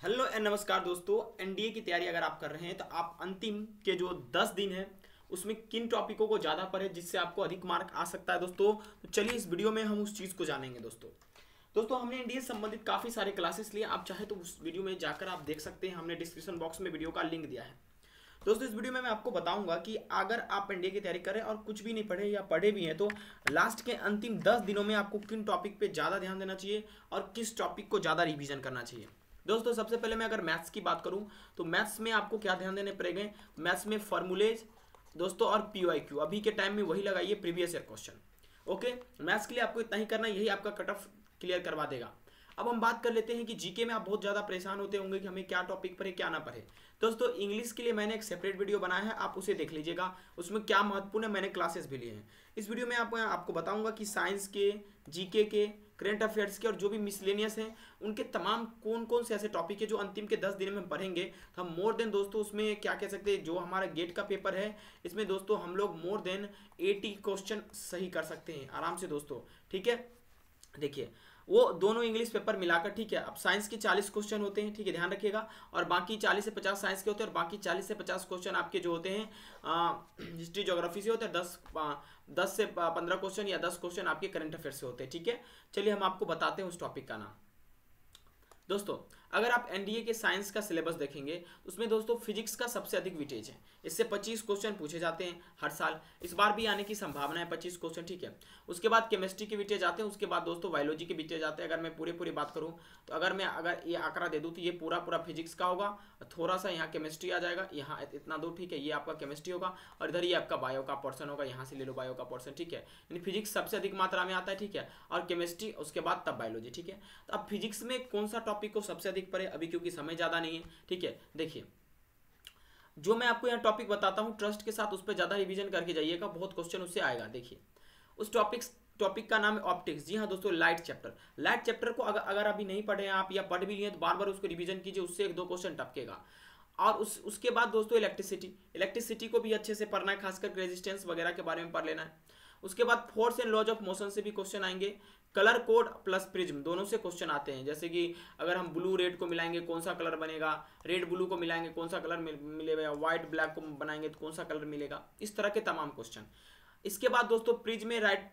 Hello and नमस्कार दोस्तों NDA की तैयारी अगर आप कर रहे हैं तो आप अंतिम के जो 10 दिन है, उसमें किन टॉपिकों को ज़्यादा पढ़े जिससे आपको अधिक मार्क आ सकता है दोस्तों? तो चलिए इस वीडियो में हम उस चीज़ को जानेंगे दोस्तों। दोस्तों, हमने एनडीए से संबंधित काफ़ी सारे क्लासेस लिए, आप चाहे तो उस वीडियो में जाकर आप देख सकते हैं, हमने डिस्क्रिप्शन बॉक्स में वीडियो का लिंक दिया है। दोस्तों, इस वीडियो में मैं आपको बताऊँगा कि अगर आप एनडीए की तैयारी करें और कुछ भी नहीं पढ़े या पढ़े भी हैं तो लास्ट के अंतिम दस दिनों में आपको किन टॉपिक पे ज़्यादा ध्यान देना चाहिए और किस टॉपिक को ज़्यादा रिवीजन करना चाहिए। दोस्तों सबसे पहले मैं अगर मैथ्स की बात करूँ तो मैथ्स में आपको क्या ध्यान देने पड़ेंगे? मैथ्स में फॉर्मूलेज दोस्तों और पी वाई क्यू अभी के टाइम में वही लगाइए previous year question okay maths के लिए आपको इतना ही करना यही आपका कट ऑफ़ क्लियर करवा देगा। अब हम बात कर लेते हैं कि जीके में आप बहुत ज़्यादा परेशान होते होंगे कि हमें क्या टॉपिक पढ़े क्या ना पढ़े। दोस्तों इंग्लिश के लिए मैंने एक सेपरेट वीडियो बनाया है आप उसे देख लीजिएगा। उसमें क्या महत्वपूर्ण है मैंने क्लासेस भी लिए हैं। इस वीडियो में आप, आपको बताऊँगा कि साइंस के जीके के करेंट अफेयर्स के और जो भी मिसलेनियस हैं, उनके तमाम कौन कौन से ऐसे टॉपिक है जो अंतिम के दस दिन में हम पढ़ेंगे। तो हम मोर देन दोस्तों उसमें क्या कह सकते हैं, जो हमारा गेट का पेपर है, इसमें दोस्तों हम लोग मोर देन एटी क्वेश्चन सही कर सकते हैं, आराम से दोस्तों, ठीक है? देखिए वो दोनों इंग्लिश पेपर मिलाकर, ठीक है, अब साइंस के चालीस क्वेश्चन होते हैं, ठीक है, ध्यान रखिएगा, और बाकी चालीस से पचास साइंस के होते हैं, और बाकी चालीस से पचास क्वेश्चन आपके जो होते हैं हिस्ट्री जोग्राफी से होते हैं, दस दस से पंद्रह क्वेश्चन या दस क्वेश्चन आपके करंट अफेयर से होते हैं, ठीक है? चलिए हम आपको बताते हैं उस टॉपिक का नाम। दोस्तों अगर आप एनडीए के साइंस का सिलेबस देखेंगे उसमें दोस्तों फिजिक्स का सबसे अधिक विटेज है। इससे 25 क्वेश्चन पूछे जाते हैं हर साल। इस बार भी आने की संभावना है 25 क्वेश्चन ठीक है? उसके बाद केमिस्ट्री के विटेज आते हैं, उसके बाद दोस्तों बायोलॉजी के विटेज आते हैं। अगर मैं पूरे पूरी बात करूँ तो अगर मैं अगर ये आंकड़ा दे दूँ तो ये पूरा पूरा फिजिक्स का होगा थोड़ा सा यहाँ केमिस्ट्री आ जाएगा। यहाँ इतना दो ठीक है? ये आपका केमिस्ट्री होगा, और इधर ये आपका बायो का पोर्सन होगा। यहाँ से ले लो बायो का पोर्सन ठीक है? यानी फिजिक्स सबसे अधिक मात्रा में आता है, ठीक है? और केमिस्ट्री उसके बाद तब बायोलॉजी ठीक है? तो अब फिजिक्स में कौन सा टॉपिक को सबसे अधिक पढ़े अभी क्योंकि समय ज़्यादा नहीं है, ठीक है? देखिए, जो मैं आपको यहाँ टॉपिक बताता हूँ ट्रस्ट के साथ उस पर ज़्यादा रिवीजन करके जाइएगा, बहुत क्वेश्चन उससे आएगा, देखिए। उस टॉपिक टॉपिक का नाम है ऑप्टिक्स जी हाँ दोस्तों लाइट चैप्टर लाइट चैप्टर को अगर अगर अभी नहीं पढ़े हैं आप या पढ़ भी लिए तो बार बार उसको रिवीजन कीजिए, उससे एक दो क्वेश्चन टपकेगा। और उस, उसके बाद दोस्तों इलेक्ट्रिसिटी इलेक्ट्रिसिटी को भी अच्छे से पढ़ना है, खासकर रेजिस्टेंस वगैरह के बारे में पढ़ लेना है। उसके बाद force and laws of motion से भी क्वेश्चन आएँगे। कलर कोड प्लस प्रिज्म दोनों से क्वेश्चन आते हैं। जैसे कि अगर हम ब्लू रेड को मिलाएँगे, कौन सा कलर बनेगा? रेड ब्लू को मिलाएँगे, कौन सा कलर मिलेगा? व्हाइट ब्लैक को बनाएँगे तो कौन सा कलर मिलेगा? इस तरह के तमाम क्वेश्चन इसके बाद दोस्तों प्रिज में राइट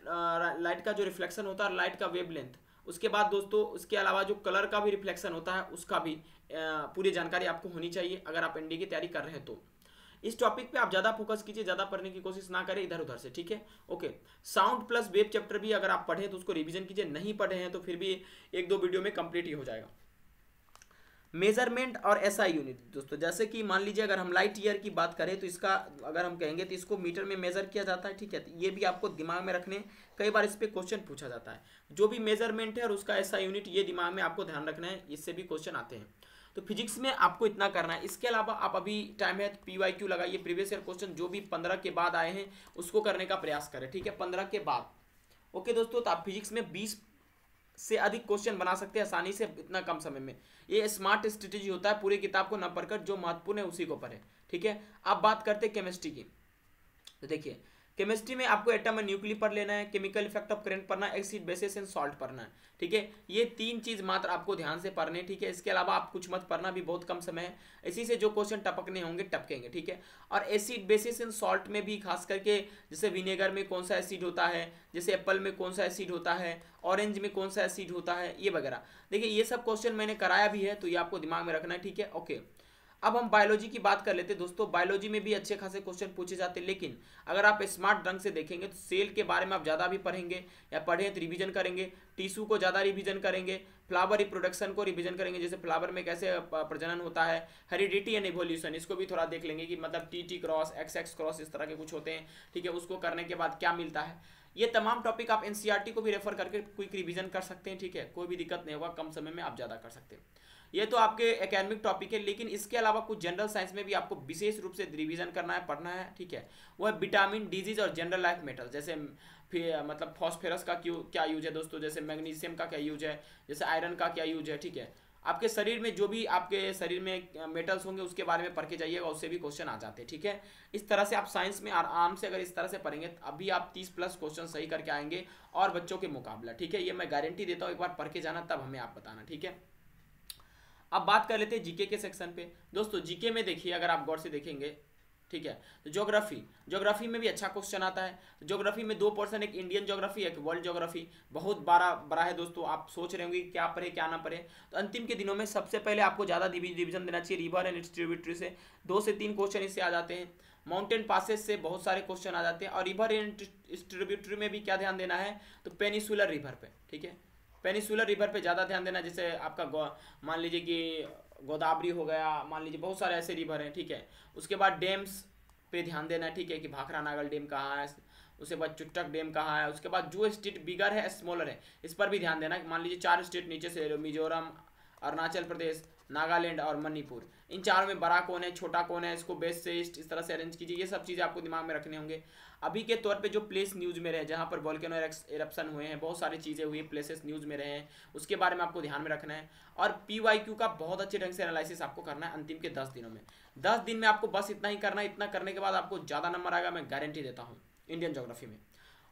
लाइट का जो रिफ्लेक्शन होता है लाइट का लेंथ उसके बाद दोस्तों, उसके अलावा जो कलर का भी रिफ्लेक्शन होता है, उसका भी पूरी जानकारी आपको होनी चाहिए, अगर आप एनडी की तैयारी कर रहे हैं तो। इस टॉपिक पे आप ज़्यादा फोकस कीजिए, ज़्यादा पढ़ने की कोशिश ना करें, इधर उधर से, ठीक है? Okay sound plus wave chapter भी अगर आप पढ़े तो उसको रिवीजन कीजिए, नहीं पढ़े हैं तो फिर भी एक दो वीडियो में कंप्लीट ही हो जाएगा। मेज़रमेंट और एसआई यूनिट दोस्तों, जैसे कि मान लीजिए अगर हम लाइट ईयर की बात करें तो इसका, अगर हम कहेंगे तो इसको मीटर में मेजर किया जाता है, ठीक है? ये भी आपको दिमाग में रखने, कई बार इस पर क्वेश्चन पूछा जाता है। जो भी मेज़रमेंट है और उसका ऐसा यूनिट ये दिमाग में आपको ध्यान रखना है, इससे भी क्वेश्चन आते हैं। तो फिजिक्स में आपको इतना करना है। इसके अलावा आप अभी टाइम है पी वाई क्यू लगाइए। प्रीवियस ईयर क्वेश्चन जो भी पंद्रह के बाद आए हैं, उसको करने का प्रयास करें, ठीक है? पंद्रह के बाद। ओके दोस्तों तो आप फिजिक्स में बीस से अधिक क्वेश्चन बना सकते हैं आसानी से, इतना कम समय में। ये स्मार्ट स्ट्रेटेजी होता है, पूरी किताब को न पढ़कर, जो महत्वपूर्ण है उसी को पढ़े, ठीक है? अब बात करते केमिस्ट्री की। तो देखिए केमिस्ट्री में आपको एटम एंड न्यूक्लियर पढ़ लेना है केमिकल इफ़ेक्ट ऑफ़ करंट पढ़ना है एसिड बेसिस एंड सॉल्ट पढ़ना है ठीक है? ये तीन चीज़ मात्र आपको ध्यान से पढ़ने ठीक है? इसके अलावा आप कुछ मत पढ़ना भी बहुत कम समय है। इसी से जो क्वेश्चन टपकने होंगे, टपकेंगे, ठीक है? और एसिड बेसिस एंड सॉल्ट में भी खास करके, जैसे विनेगर में कौन सा एसिड होता है, जैसे एप्पल में कौन सा एसिड होता है ऑरेंज में कौन सा एसिड होता है, ये वगैरह। देखिए, ये सब क्वेश्चन मैंने कराया भी है तो ये आपको दिमाग में रखना है, ठीक है? ओके अब हम बायोलॉजी की बात कर लेते हैं। दोस्तों बायोलॉजी में भी अच्छे खासे क्वेश्चन पूछे जाते हैं, लेकिन अगर आप स्मार्ट ढंग से देखेंगे तो सेल के बारे में आप ज़्यादा भी पढ़ेंगे या पढ़ें तो रिविजन करेंगे टिश्यू को ज़्यादा रिविजन करेंगे फ्लावर रिप्रोडक्शन को रिविजन करेंगे। जैसे फ्लावर में कैसे प्रजनन होता है हेरिडिटी एंड इवोल्यूशन इसको भी थोड़ा देख लेंगे कि मतलब T T cross X X cross इस तरह के कुछ होते हैं, ठीक है? उसको करने के बाद क्या मिलता है? ये तमाम टॉपिक आप एनसीईआरटी को भी रेफर करके क्विक रिवीजन कर सकते हैं, ठीक है? कोई भी दिक्कत नहीं होगा, कम समय में आप ज़्यादा कर सकते हैं। ये तो आपके एकेडमिक टॉपिक है, लेकिन इसके अलावा कुछ जनरल साइंस में भी आपको विशेष रूप से रिविजन करना है, पढ़ना है, ठीक है? वह विटामिन डिज़ीज़ और जनरल लाइफ मेटल जैसे मतलब फॉस्फेरस का क्यों, क्या यूज़ है दोस्तों? जैसे मैग्नीशियम का क्या यूज़ है? जैसे आयरन का क्या यूज़ है, ठीक है? आपके शरीर में जो भी आपके शरीर में मेटल्स होंगे, उसके बारे में पढ़ के जाइएगा, उससे भी क्वेश्चन आ जाते हैं, ठीक है? इस तरह से आप साइंस में आराम से अगर इस तरह से पढ़ेंगे तो अभी आप तीस प्लस क्वेश्चन सही करके आएँगे, और बच्चों के मुकाबला, ठीक है? ये मैं गारंटी देता हूँ, एक बार पढ़ के जाना, तब हमें आप बताना, ठीक है? अब बात कर लेते हैं जीके के सेक्शन पे। दोस्तों जीके में देखिए, अगर आप गौर से देखेंगे, ठीक है तो ज्योग्राफी ज्योग्राफी में भी अच्छा क्वेश्चन आता है। ज्योग्राफी में दो पोर्सन एक इंडियन ज्योग्राफी एक वर्ल्ड ज्योग्राफी बहुत बड़ा बड़ा है दोस्तों, आप सोच रहे होंगे क्या पढ़े, क्या ना पढ़े। तो अंतिम के दिनों में सबसे पहले आपको ज़्यादा डिवीज़न देना चाहिए रिवर एंड डिस्ट्रीब्यूटरी से। दो से तीन क्वेश्चन इससे आ जाते हैं। माउंटेन पासेस से बहुत सारे क्वेश्चन आ जाते हैं। और रिवर एंड डिस्ट्रीब्यूटरी में भी क्या ध्यान देना है? तो पेनिसुलर रिवर पे, ठीक है? पेनिसुलर रिवर पे ज़्यादा ध्यान देना, जैसे आपका मान लीजिए कि गोदावरी हो गया, मान लीजिए बहुत सारे ऐसे रिवर हैं, ठीक है। उसके बाद डैम्स पे ध्यान देना, ठीक है, कि भाखरा नागल डैम कहाँ है, उसके बाद चुट्टक डैम कहाँ है, उसके बाद जो स्टेट बिगर है, स्मॉलर है, इस पर भी ध्यान देना, मान लीजिए चार स्टेट नीचे से मिजोरम अरुणाचल प्रदेश, नागालैंड और मणिपुर। इन चारों में बड़ा कौन है, छोटा कौन है, इसको बेस्ट से इस तरह से अरेंज कीजिए, ये सब चीज़ें आपको दिमाग में रखने होंगे। अभी के तौर पे जो प्लेस न्यूज़ में रहे जहाँ पर वॉल्केनो एरप्शन हुए हैं, बहुत सारी चीज़ें हुई प्लेसेस न्यूज़ में रहे हैं, उसके बारे में आपको ध्यान में रखना है। और पीवाईक्यू का बहुत अच्छे ढंग से एनालिसिस आपको करना है अंतिम के दस दिनों में। दस दिन में आपको बस इतना ही करना है, इतना करने के बाद आपको ज़्यादा नंबर आएगा, मैं गारंटी देता हूँ इंडियन जोग्राफी में।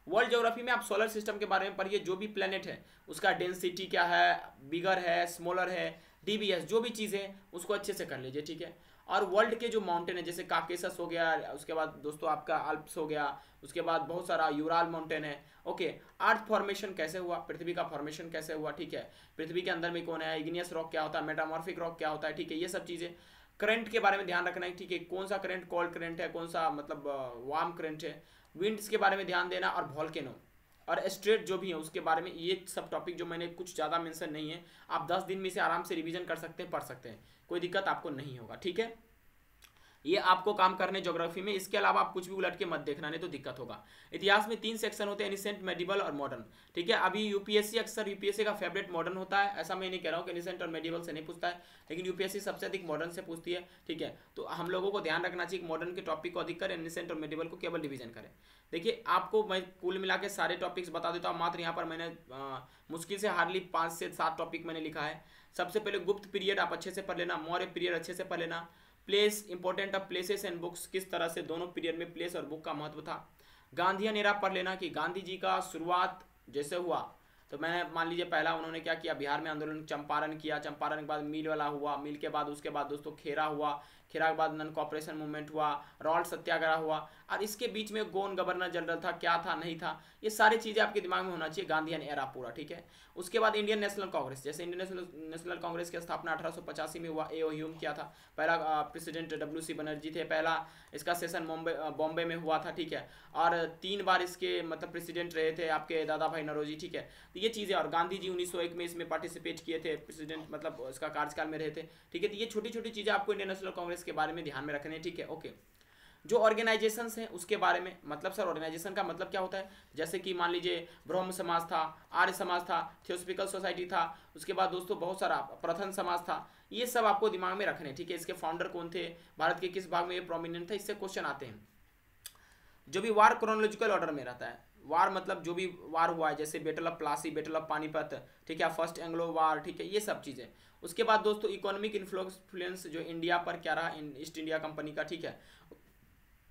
वर्ल्ड जोग्राफी में आप सोलर सिस्टम के बारे में पढ़िए, जो भी प्लेनेट है, उसका डेंसिटी क्या है बिगर है स्मॉलर है डीबीएस जो भी चीज़ है, उसको अच्छे से कर लीजिए, ठीक है? और वर्ल्ड के जो माउंटेन है, जैसे काकेसस हो गया, उसके बाद दोस्तों आपका अल्प्स हो गया, उसके बाद बहुत सारा यूराल माउंटेन है ओके अर्थ फॉर्मेशन कैसे हुआ? पृथ्वी का फॉर्मेशन कैसे हुआ? ठीक है? पृथ्वी के अंदर में कौन है? इग्नियस रॉक क्या होता है? मेटामॉर्फिक रॉक क्या होता है? ठीक है, ये सब चीज़ें। करंट के बारे में ध्यान रखना है, ठीक है? कौन सा करंट कोल्ड करंट है? कौन सा मतलब वार्म करंट है? विंड्स के बारे में ध्यान देना और वॉल्केनो और स्ट्रेट जो भी है, उसके बारे में ये सब टॉपिक जो मैंने कुछ ज़्यादा मेंशन नहीं है, आप दस दिन में इसे आराम से रिवीजन कर सकते हैं, पढ़ सकते हैं। कोई दिक्कत आपको नहीं होगा, ठीक है? ये आपको काम करने ज्योग्राफी में, इसके अलावा आप कुछ भी उलट के मत देखना, नहीं तो दिक्कत होगा। इतिहास में तीन सेक्शन होते हैं एनिसेंट मेडिवल और मॉडर्न ठीक है? अभी यूपीएससी अक्सर यूपीएससी का फेवरेट मॉडर्न होता है, ऐसा मैं नहीं कह रहा हूँ कि एनिसेंट और मेडिवल से नहीं पूछता है, लेकिन यूपीएससी सबसे अधिक मॉडर्न से पूछती है, ठीक है? तो हम लोगों को ध्यान रखना चाहिए मॉडर्न के टॉपिक को अधिक करें एनिसेंट और मेडिवल को केवल डिवीज़न करें। देखिए, आपको मैं कुल मिला के सारे टॉपिक्स बता देता हूँ, मात्र यहाँ पर मैंने मुश्किल से हार्डली पाँच से सात टॉपिक मैंने लिखा है। सबसे पहले गुप्त पीरियड आप अच्छे से पढ़ लेना, मौर्य पीरियड अच्छे से पढ़ लेना place important of places and books किस तरह से दोनों पीरियड में प्लेस और बुक का महत्व था। गांधीयन एरा पढ़ लेना कि गांधी जी का शुरुआत जैसे हुआ। तो मैंने मान लीजिए पहला उन्होंने क्या किया? बिहार में आंदोलन चंपारण किया। चंपारण के बाद मिल वाला हुआ। मिल के बाद, उसके बाद दोस्तों खेरा हुआ। खेरा के बाद नन कॉपरेशन मूवमेंट हुआ। रॉल्ट सत्याग्रह हुआ। और इसके बीच में गोन गवर्नर जनरल था, क्या था? नहीं था। ये सारी चीज़ें आपके दिमाग में होना चाहिए। गांधीयन एरा पूरा ठीक है? उसके बाद इंडियन नेशनल कांग्रेस जैसे इंडियन नेशनल कांग्रेस की स्थापना अठारह सौ पचासी में हुआ। ए ह्यूम किया था। पहला प्रेसिडेंट डब्ल्यू सी बनर्जी थे। पहला, इसका सेशन बॉम्बे बॉम्बे में हुआ था, ठीक है? और तीन बार इसके मतलब प्रेसिडेंट रहे थे आपके दादा भाई नरोजी, ठीक है? तो ये चीज़ें और गांधी जी उन्नीस सौ एक में इसमें पार्टिसिपेट किए थे प्रेसिडेंट मतलब इसका कार्यकाल में रहे थे, ठीक है? तो ये छोटी छोटी चीज़ें आपको इंडियन नेशनल कांग्रेस के बारे में ध्यान में रखने हैं, ठीक है? ओके जो ऑर्गेनाइजेशन हैं, उसके बारे में मतलब सर ऑर्गेनाइजेशन का मतलब क्या होता है? जैसे कि मान लीजिए, ब्रह्म समाज था, आर्य समाज था थियोसफिकल सोसाइटी था, उसके बाद दोस्तों बहुत सारा प्रथन समाज था, ये सब आपको दिमाग में रखने ठीक है? इसके फाउंडर कौन थे? भारत के किस भाग में ये प्रोमिनेंट था? इससे क्वेश्चन आते हैं। जो भी वार क्रोनोलॉजिकल ऑर्डर में रहता है वार मतलब जो भी वार हुआ है, जैसे battle of Plassey battle of Panipat ठीक है फ़र्स्ट एंग्लो वार ठीक है, ये सब चीज़ें। उसके बाद दोस्तों इकोनॉमिक इन्फ्लुएंस जो इंडिया पर क्या रहा ईस्ट इंडिया कंपनी का, ठीक है।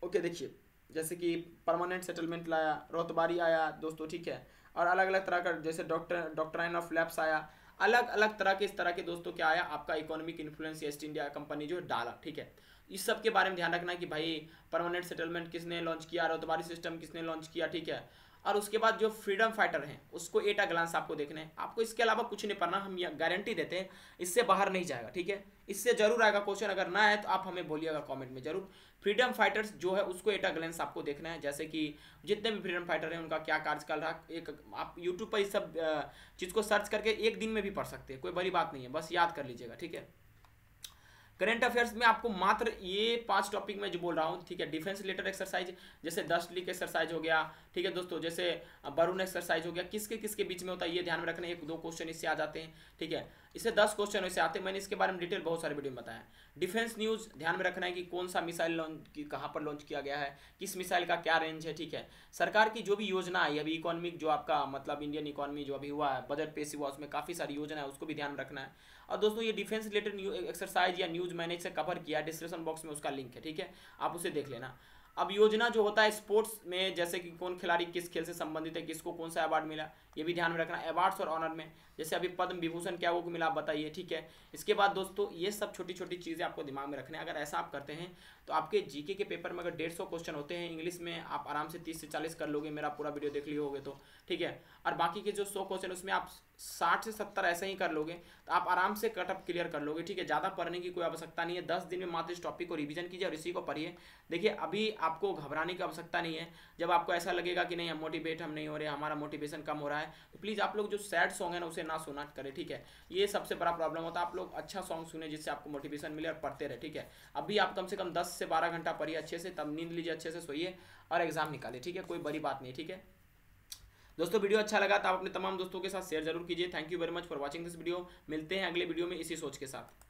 ओके देखिए, जैसे कि परमानेंट सेटलमेंट लाया रोहतबारी आया, दोस्तों, ठीक है, और अलग अलग तरह का, जैसे डॉक्टर डॉक्टराइन ऑफ़ लैब्स आया अलग अलग तरह के इस तरह के दोस्तों क्या आया? आपका economic influence East India Company जो डाला, ठीक है? इस सब के बारे में ध्यान रखना कि भाई परमानेंट सेटलमेंट किसने लॉन्च किया? रोतबारी सिस्टम किसने लॉन्च किया? ठीक है? और उसके बाद जो फ्रीडम फाइटर हैं, उसको एट एटा ग्लांस आपको देखना है। आपको इसके अलावा कुछ नहीं पढ़ना, हम गारंटी देते हैं, इससे बाहर नहीं जाएगा, ठीक है? इससे ज़रूर आएगा क्वेश्चन अगर ना आए तो आप हमें बोलिएगा कमेंट में ज़रूर। फ्रीडम फाइटर्स जो है, उसको एट एटा ग्लेंस आपको देखना है, जैसे कि जितने भी फ्रीडम फाइटर हैं, उनका क्या कार्यकाल रहा, एक, आप यूट्यूब पर इस सब चीज़ को सर्च करके एक दिन में भी पढ़ सकते हैं, कोई बड़ी बात नहीं है, बस याद कर लीजिएगा, ठीक है? करंट अफेयर्स में आपको मात्र ये पाँच टॉपिक में जो बोल रहा हूँ, ठीक है? डिफेंस रिलेटेड एक्सरसाइज जैसे दस लीक एक्सरसाइज हो गया, ठीक है दोस्तों? जैसे बरून एक्सरसाइज हो गया, किसके किसके बीच में होता है, ये ध्यान में रखना, एक दो क्वेश्चन इससे आ जाते हैं, ठीक है? इससे दस क्वेश्चन ऐसे आते हैं, मैंने इसके बारे में डिटेल बहुत सारे वीडियो में बताया। डिफेंस न्यूज़ ध्यान में रखना है कि कौन सा मिसाइल लॉन्च कहाँ पर लॉन्च किया गया है, किस मिसाइल का क्या रेंज है, ठीक है? सरकार की जो भी योजना आई, अभी इकोनॉमिक जो आपका मतलब इंडियन इकोनॉमी जो अभी हुआ है बजट पेश हुआ, उसमें काफ़ी सारी योजना है, उसको भी ध्यान रखना है। और दोस्तों, ये डिफेंस रिलेटेड एक्सरसाइज या न्यूज़ मैंने इसे कवर किया डिस्क्रिप्शन बॉक्स में उसका लिंक है, ठीक है? आप उसे देख लेना। अब योजना जो होता है स्पोर्ट्स में, जैसे कि कौन खिलाड़ी किस खेल से संबंधित है, किसको कौन सा अवार्ड मिला, ये भी ध्यान में रखना। अवार्ड्स और ऑनर में, जैसे अभी पद्म विभूषण क्या वो मिला आप बताइए, ठीक है? इसके बाद दोस्तों, ये सब छोटी छोटी चीज़ें आपको दिमाग में रखने अगर ऐसा आप करते हैं तो आपके जीके के पेपर में अगर डेढ़ क्वेश्चन होते हैं इंग्लिश में, आप आराम से तीस से चालीस कर लोगे, मेरा पूरा वीडियो देख लिए होगे तो ठीक है? और बाकी के जो सौ क्वेश्चन उसमें आप साठ से सत्तर ऐसे ही कर लोगे तो आप आराम से कटअप क्लियर कर लोगे, ठीक है? ज़्यादा पढ़ने की कोई आवश्यकता नहीं है। दस दिन में मात्र इस टॉपिक को रिविजन कीजिए और इसी को पढ़िए। देखिए, अभी आपको घबराने की आवश्यकता नहीं है। जब आपको ऐसा लगेगा कि नहीं हम मोटिवेट हम नहीं हो रहे, हमारा मोटिवेशन कम हो रहा है तो प्लीज़ आप लोग जो सैड सॉन्ग है ना, उसे ना सुना करें, ठीक है? ये सबसे बड़ा प्रॉब्लम होता है, आप लोग अच्छा सॉन्ग सुने जिससे आपको मोटिवेशन मिले और पढ़ते रहे, ठीक है? अभी आप कम से कम दस से बारह घंटा पढ़िए अच्छे से, तब नींद लीजिए, अच्छे से सोइए और एग्ज़ाम निकालिए, ठीक है? कोई बड़ी बात नहीं, ठीक है? दोस्तों वीडियो अच्छा लगा तो आप अपने तमाम दोस्तों के साथ शेयर ज़रूर कीजिए। Thank you very much for watching this video मिलते हैं अगले वीडियो में इसी सोच के साथ।